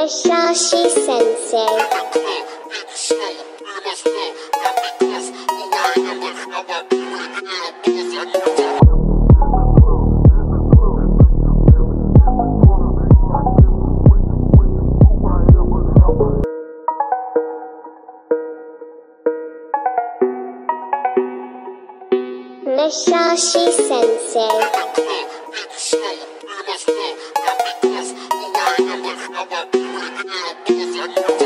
Masashi Sensei. Masashi Sensei. Thank you.